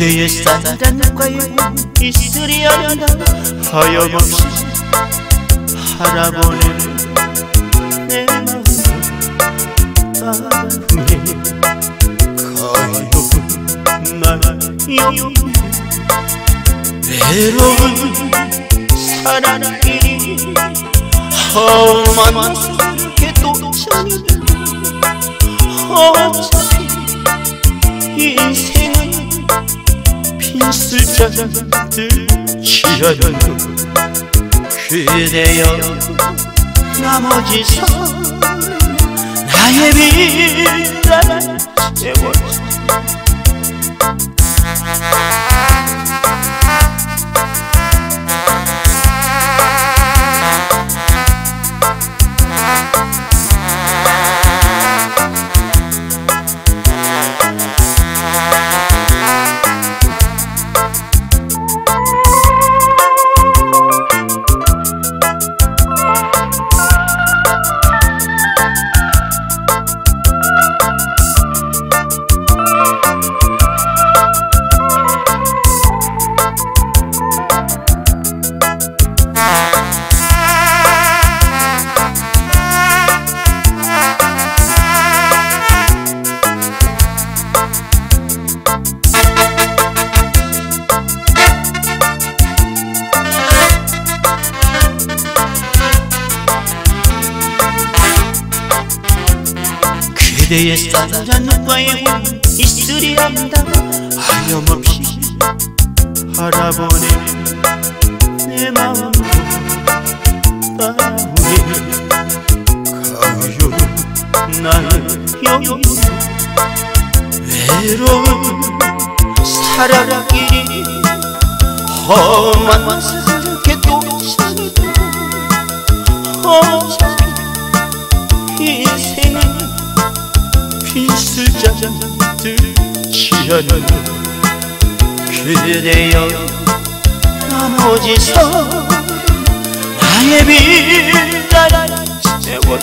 그대의 사랑과의 있으려 한다 하염없이 바라보는 내 마음 따분히 가요 나요. 외로운 사랑길이 험한 속에 또 잠이 어차피 인생은 빈술잔들 취하는 그대여 나머지 선 나의 빌라를 채워 그대의 사랑과의 혼 있으리 한다. 하염없이 바라보는 내 마음도 따라오니 가요. 나의 영혼 외로운 사랑길이 험한 또 찾아도 어차피 잔들 취하는 그대여 나머지 선 나의 빌라를 채워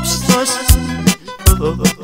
없었어 없었어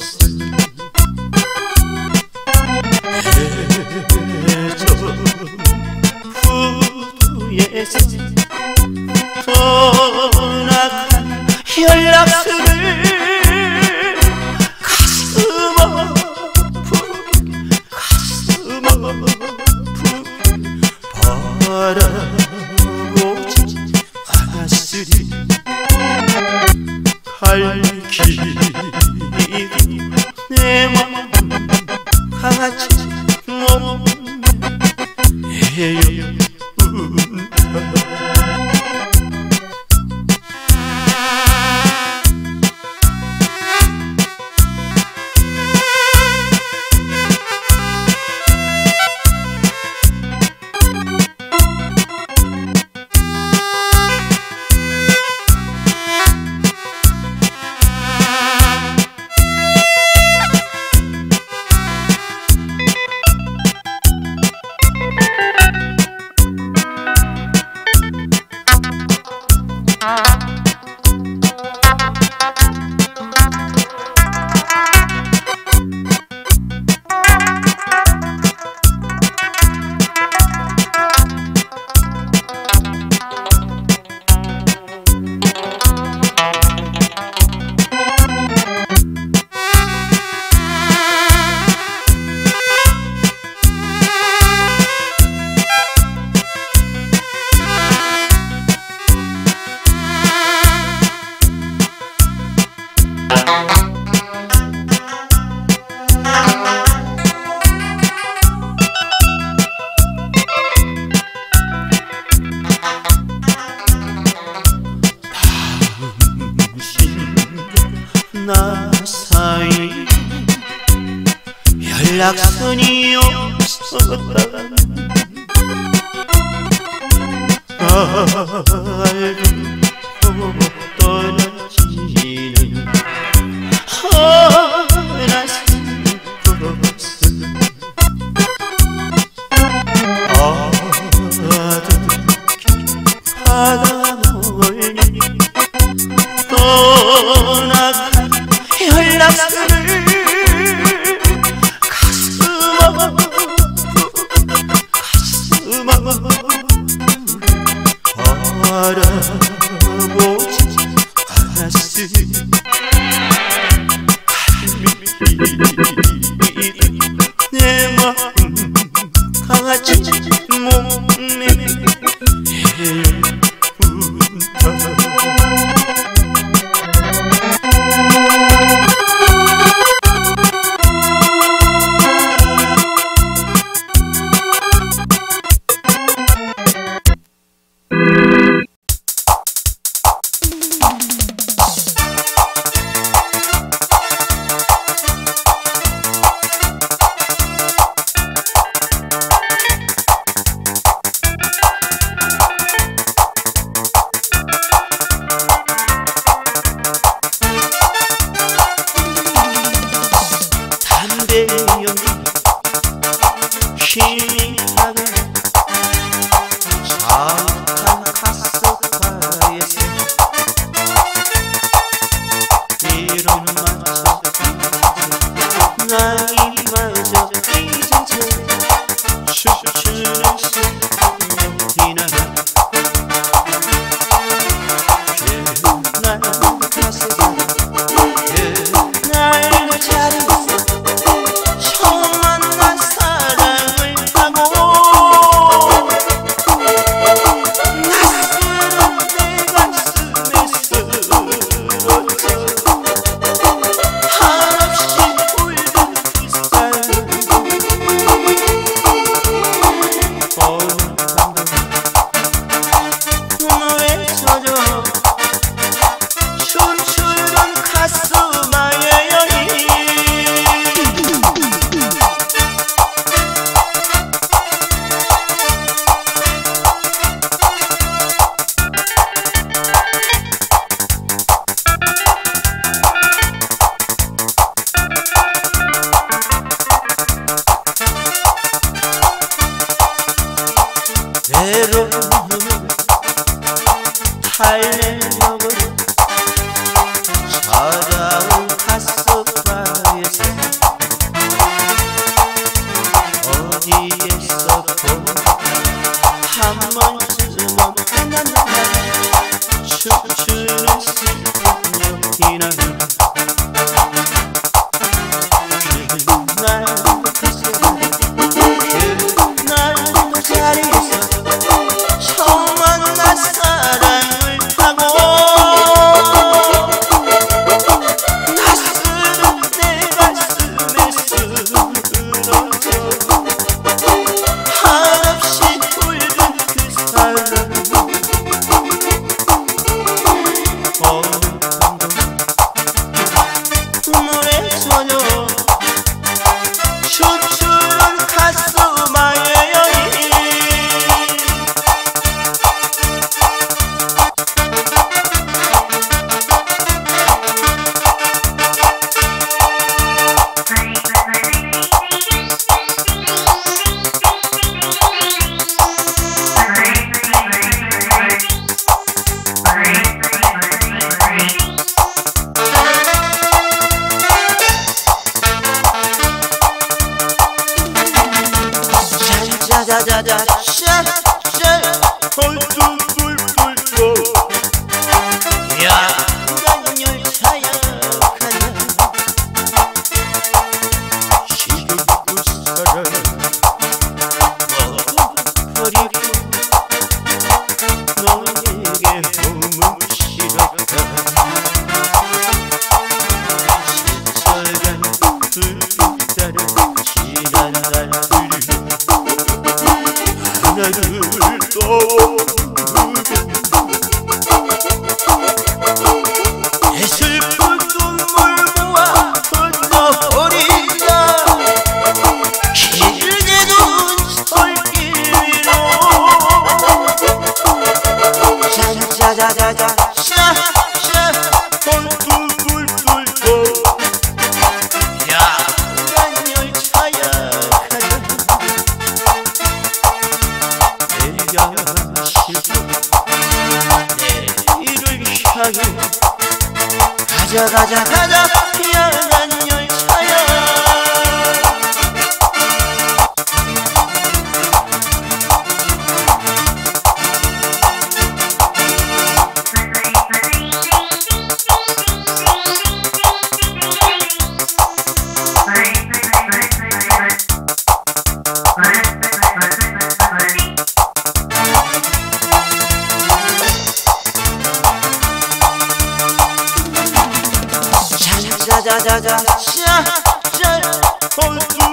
자자자자자 샤샤